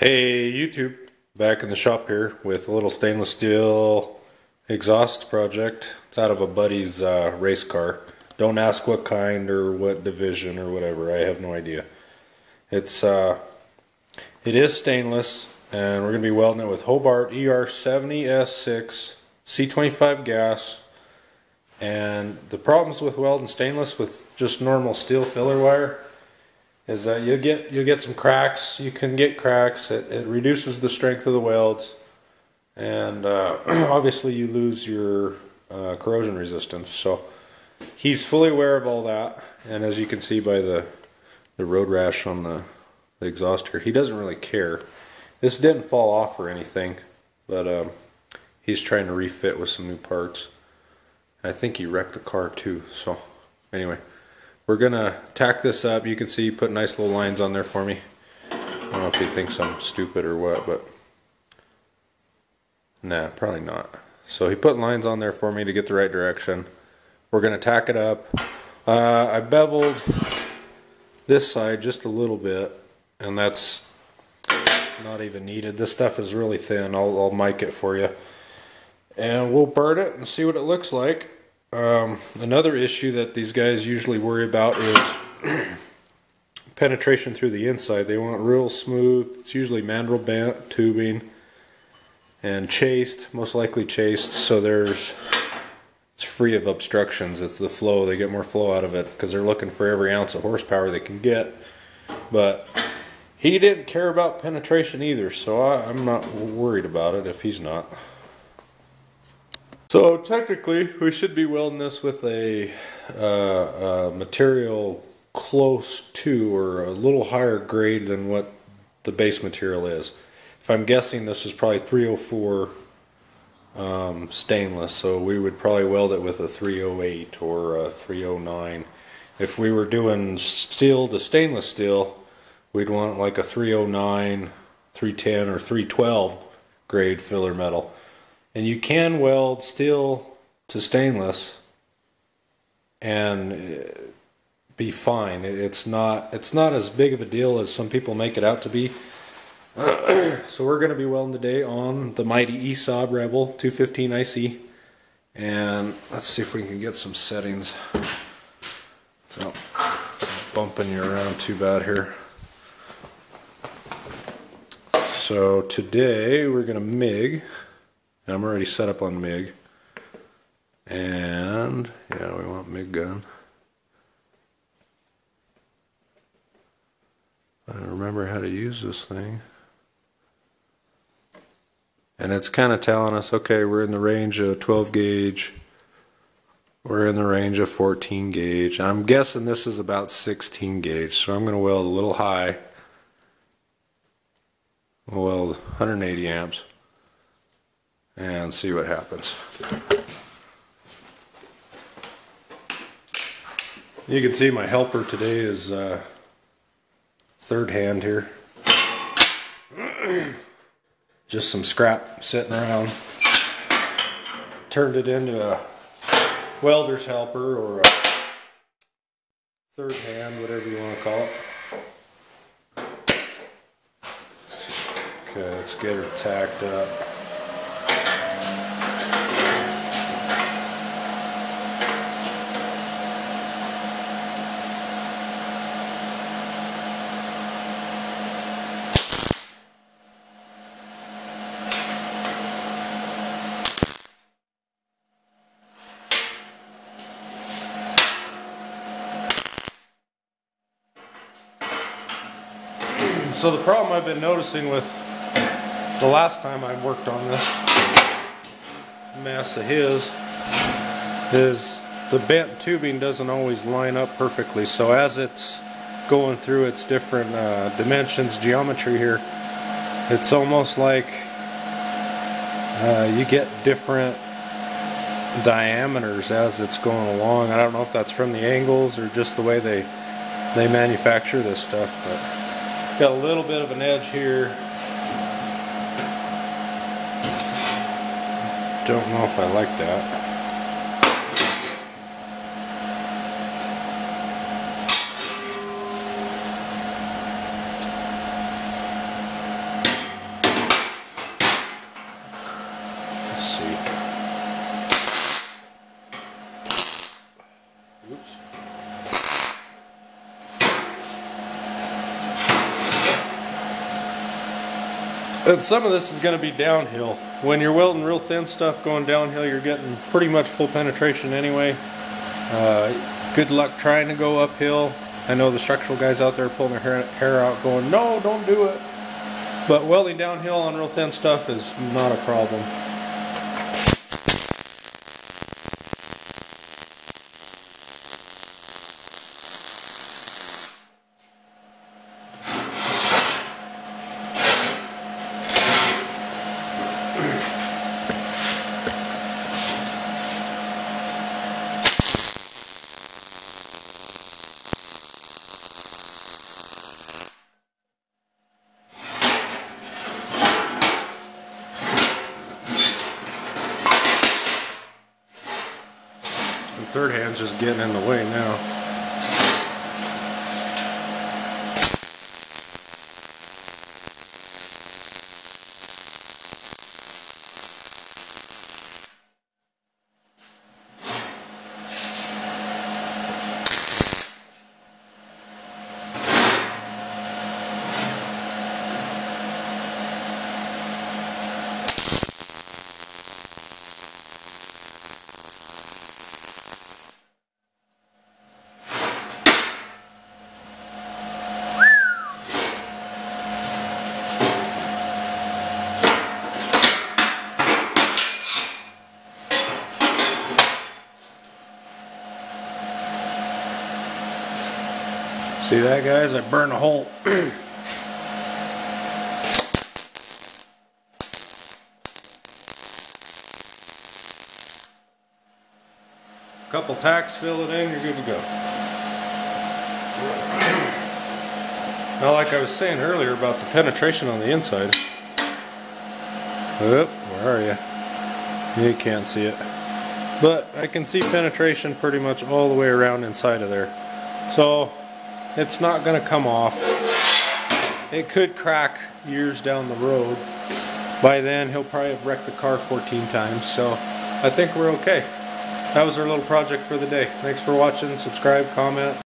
Hey YouTube, back in the shop here with a little stainless steel exhaust project. It's out of a buddy's uh, race car. Don't ask what kind or what division or whatever. I have no idea. It's uh, it is stainless, and we're gonna be welding it with Hobart ER70S6 C25 gas. And the problems with welding stainless with just normal steel filler wire is that you get you'll get some cracks. You can get cracks. It, it reduces the strength of the welds, and uh, obviously you lose your uh, corrosion resistance. So he's fully aware of all that, and as you can see by the the road rash on the, the exhaust here, he doesn't really care. This didn't fall off or anything, but um, he's trying to refit with some new parts. I think he wrecked the car too. So anyway. We're gonna tack this up. You can see he put nice little lines on there for me. I don't know if he thinks I'm stupid or what, but nah, probably not. So he put lines on there for me to get the right direction. We're gonna tack it up. Uh, I beveled this side just a little bit, and that's not even needed. This stuff is really thin. I'll, I'll mic it for you. And we'll burn it and see what it looks like. Um, another issue that these guys usually worry about is penetration through the inside. They want real smooth. It's usually mandrel bent tubing and chased, most likely chased, so there's it's free of obstructions. It's the flow. They get more flow out of it because they're looking for every ounce of horsepower they can get. But he didn't care about penetration either, so I, I'm not worried about it if he's not. So technically, we should be welding this with a, uh, a, material close to or a little higher grade than what the base material is. If I'm guessing, this is probably 304 um, stainless, so we would probably weld it with a 308 or a 309. If we were doing steel to stainless steel, we'd want like a 309, 310, or 312 grade filler metal and you can weld steel to stainless and uh, be fine. It's not it's not as big of a deal as some people make it out to be. so we're going to be welding today on the mighty ESAB Rebel 215 IC. And let's see if we can get some settings. So, bumping you around too bad here. So today we're going to MIG. I'm already set up on MIG. And, yeah, we want MIG gun. I remember how to use this thing. And it's kind of telling us, okay, we're in the range of 12 gauge. We're in the range of 14 gauge. I'm guessing this is about 16 gauge, so I'm going to weld a little high. We'll weld 180 amps and see what happens. You can see my helper today is uh, third hand here. Just some scrap sitting around. Turned it into a welder's helper or a third hand, whatever you want to call it. Okay, let's get her tacked up. So the problem I've been noticing with the last time I worked on this mess of his is the bent tubing doesn't always line up perfectly. So as it's going through its different uh, dimensions, geometry here, it's almost like uh, you get different diameters as it's going along. I don't know if that's from the angles or just the way they they manufacture this stuff, but Got a little bit of an edge here. Don't know if I like that. Let's see. And some of this is going to be downhill. When you're welding real thin stuff going downhill, you're getting pretty much full penetration anyway. Uh, good luck trying to go uphill. I know the structural guys out there pulling their hair, hair out going, no, don't do it. But welding downhill on real thin stuff is not a problem. Third hand's just getting in the way now. See that guys? I burned a hole. Couple tacks, fill it in, you're good to go. Now like I was saying earlier about the penetration on the inside. Oop, where are you? You can't see it. But I can see penetration pretty much all the way around inside of there. So it's not going to come off. It could crack years down the road. By then, he'll probably have wrecked the car 14 times, so I think we're okay. That was our little project for the day. Thanks for watching. Subscribe, comment.